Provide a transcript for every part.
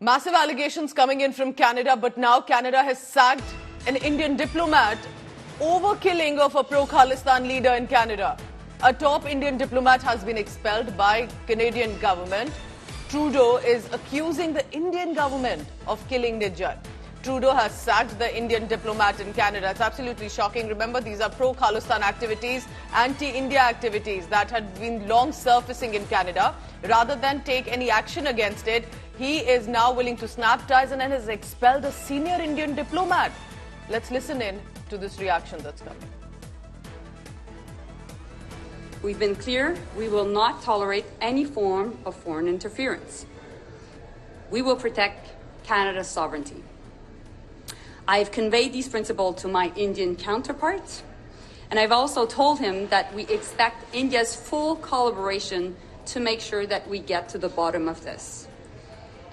Massive allegations coming in from Canada, but now Canada has sacked an Indian diplomat over killing of a pro-Khalistan leader in Canada. A top Indian diplomat has been expelled by Canadian government. Trudeau is accusing the Indian government of killing Nijjar. Trudeau has sacked the Indian diplomat in Canada. It's absolutely shocking. Remember, these are pro Khalistan activities, anti India activities that had been long surfacing in Canada. Rather than take any action against it, he is now willing to snap ties and has expelled a senior Indian diplomat. Let's listen in to this reaction that's coming. We've been clear we will not tolerate any form of foreign interference. We will protect Canada's sovereignty. I have conveyed these principles to my Indian counterparts, and I've also told him that we expect India's full collaboration to make sure that we get to the bottom of this.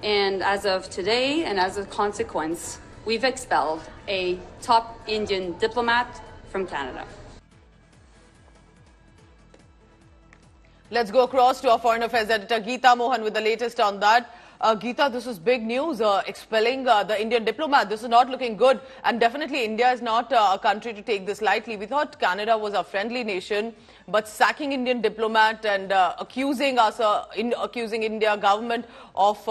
And as of today, and as a consequence, we've expelled a top Indian diplomat from Canada. Let's go across to our Foreign Affairs editor Geeta Mohan with the latest on that. Uh, Geeta, this is big news, uh, expelling uh, the Indian diplomat. This is not looking good. And definitely India is not uh, a country to take this lightly. We thought Canada was a friendly nation, but sacking Indian diplomat and uh, accusing us, uh, in, accusing India government of,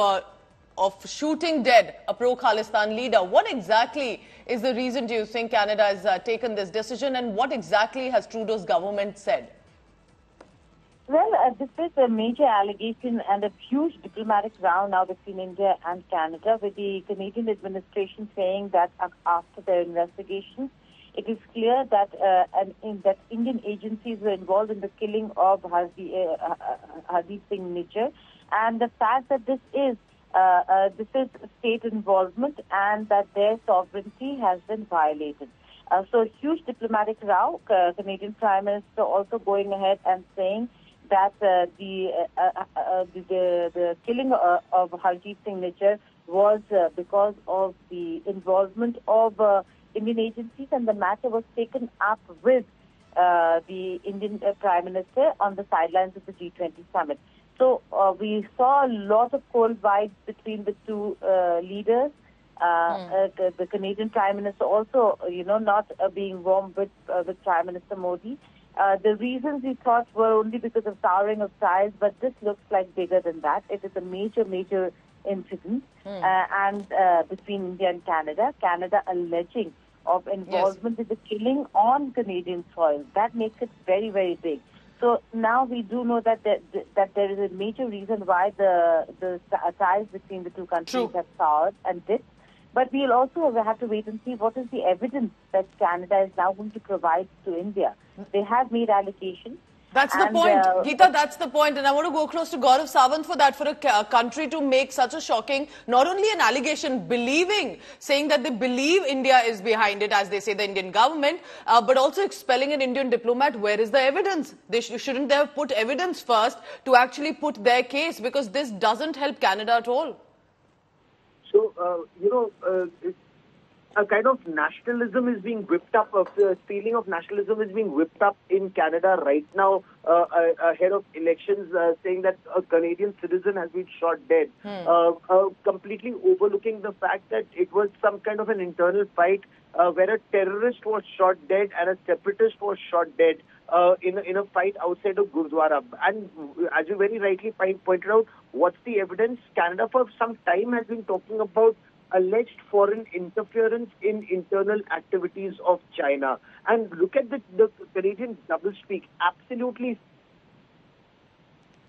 of shooting dead a pro-Khalistan leader. What exactly is the reason do you think Canada has taken this decision and what exactly has Trudeau's government said? Well, uh, this is a major allegation and a huge diplomatic row now between India and Canada, with the Canadian administration saying that after their investigations, it is clear that uh, an, in, that Indian agencies were involved in the killing of Hardeep, uh, uh, Singh Nijjar, and the fact that this is uh, uh, this is state involvement and that their sovereignty has been violated. so, huge diplomatic row. Canadian Prime Minister also going ahead and saying that uh, the, uh, uh, uh the, the, killing uh, of Hardeep Singh Nijjar was uh, because of the involvement of Indian agencies, and the matter was taken up with the Indian Prime Minister on the sidelines of the G20 summit. So we saw a lot of cold vibes between the two leaders. Mm. The, the, Canadian Prime Minister also, you know, not being warm with with Prime Minister Modi. Uh, the reasons we thought were only because of souring of ties, but this looks like bigger than that. It is a major, major incident, mm. uh, and uh, between India and Canada, Canada alleging of involvement yes. in the killing on Canadian soil. That makes it very, very big. So now we do know that there, that there is a major reason why the the uh, ties between the two countries True. have soured and dipped. But we'll also have to wait and see what is the evidence that Canada is now going to provide to India. Mm. They have made allegations. That's the and, point. Uh, Geeta, that's the point. And I want to go across to Gaurav Sawant for that, for a country to make such a shocking, not only an allegation, believing, saying that they believe India is behind it, as they say, the Indian government, uh, but also expelling an Indian diplomat. Where is the evidence? They sh shouldn't they have put evidence first to actually put their case because this doesn't help Canada at all. So, uh, you know, uh, a kind of nationalism is being whipped up, a feeling of nationalism is being whipped up in Canada right now uh, ahead of elections, uh, saying that a Canadian citizen has been shot dead, hmm. uh, uh completely overlooking the fact that it was some kind of an internal fight uh, where a terrorist was shot dead and a separatist was shot dead. Uh, in, a, in a fight outside of Gurdwara. And as you very rightly pointed out, what's the evidence? Canada for some time has been talking about alleged foreign interference in internal activities of China. And look at the, the Canadian doublespeak. Absolutely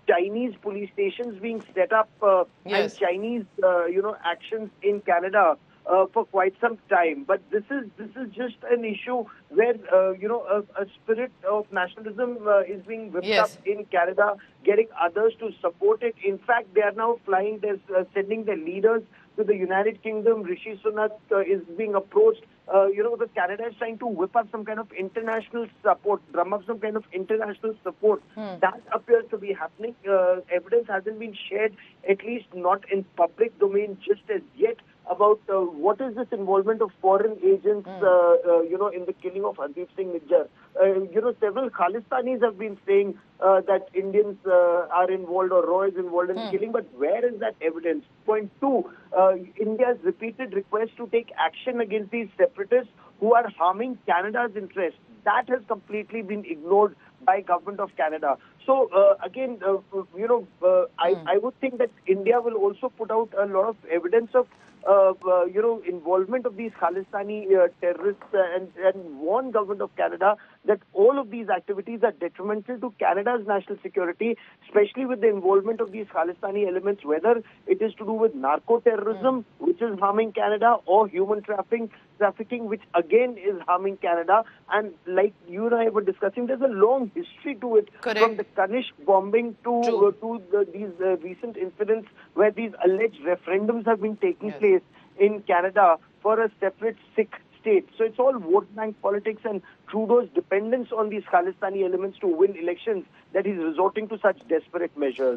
Chinese police stations being set up uh, yes. and Chinese, uh, you know, actions in Canada uh, for quite some time. But this is this is just an issue where uh, you know a, a, spirit of nationalism uh, is being whipped yes. up in Canada, getting others to support it. In fact, they are now flying, they're uh, sending their leaders to the United Kingdom. Rishi Sunak uh, is being approached. Uh, you know, the Canada is trying to whip up some kind of international support, drum up some kind of international support. Hmm. That appears to be happening. Uh, evidence hasn't been shared, at least not in public domain just as yet. About uh, what is this involvement of foreign agents, uh, uh, you know, in the killing of Hardeep Singh Nijjar. Uh, you know, several Khalistanis have been saying uh, that Indians uh, are involved or RAW is involved in the killing, but where is that evidence? Point two, uh, India's repeated request to take action against these separatists who are harming Canada's interests. That has completely been ignored by government of Canada. So uh, again, uh, you know, uh, I, I would think that India will also put out a lot of evidence of uh, uh, you know, involvement of these Khalistani uh, terrorists and, and warn government of Canada that all of these activities are detrimental to Canada's national security, especially with the involvement of these Khalistani elements, whether it is to do with narco-terrorism, which is harming Canada, or human trafficking, trafficking, which again is harming Canada. And like you and I were discussing, there's a long history to it, Correct. from the Kanishka bombing to uh, to the, these uh, recent incidents where these alleged referendums have been taking Yes. place in Canada for a separate Sikh state. So it's all vote bank politics and Trudeau's dependence on these Khalistani elements to win elections that he's resorting to such desperate measures.